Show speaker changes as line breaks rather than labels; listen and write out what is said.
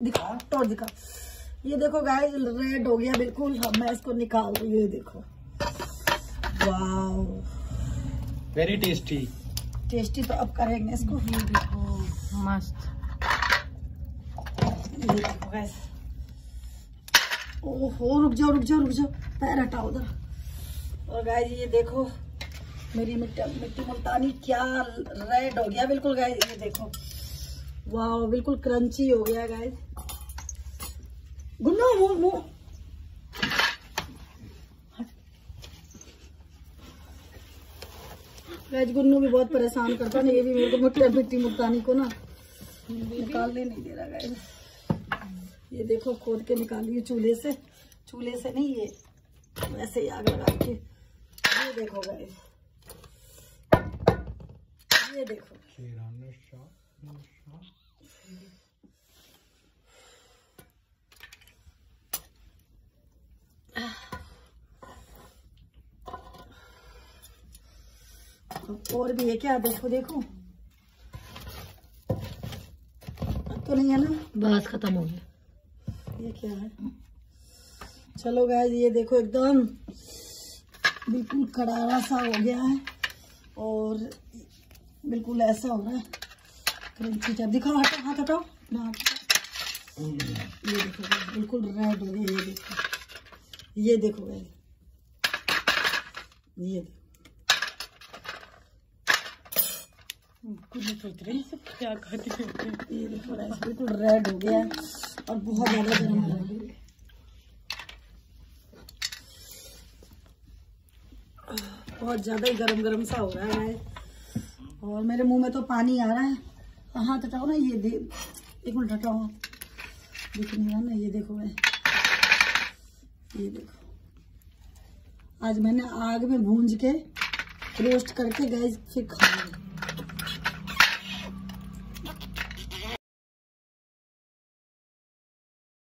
दिखा तो दिखा। ये देखो गाय रेड हो गया बिल्कुल। अब मैं इसको निकाल रही हूँ ये देखो। वाओ
वेरी टेस्टी
टेस्टी तो अब करेंगे इसको।
ये देखो मस्त।
ये देखो गाइस ओहो रुक जाओ रुक जाओ रुक जाओ। पैर हटाओ उधर। और गाइस ये देखो मेरी मिट्टी मिट्टी मुल्तानी क्या रेड हो गया। बिल्कुल गाइस ये देखो। वाह बिल्कुल क्रंची हो गया गाइस गुन्नो, मुँह मुँह. गाइस गुन्नू भी बहुत परेशान करता है, ये भी मेरे को मिट्टी मिट्टी मुल्तानी को ना. निकालने नहीं दे रहा गाइस ये देखो, खोद के निकालिए चूल्हे से. चूल्हे से नहीं, ये वैसे ही आग लगा के. ये देखो गाइस ये देखो. और भी है क्या? देखो देखो। तो नहीं है ना?
बस खत्म हो गया।
ये क्या है? चलो गाइस ये देखो एकदम बिल्कुल करारा सा हो गया है और बिल्कुल ऐसा हो रहा है। दिखाओ हटाओ हाथ हटाओ। ये देखो, बिल्कुल रेड हो गया, ये देखो। ये देखो गाइस ये
क्या खाते पीते
ये देखो बिल्कुल रेड हो गया। है और बहुत ज़्यादा गर्म हो है। बहुत ज़्यादा ही गरम गरम सा हो रहा है और मेरे मुँह में तो पानी आ रहा है। हाथ हटाओ ना ये दे। एक मिनट हटाओ। दिख नहीं रहा ना, ये देखो मैं। ये देखो। आज मैंने आग में भूंज के रोस्ट करके गैस फिर खाऊँगी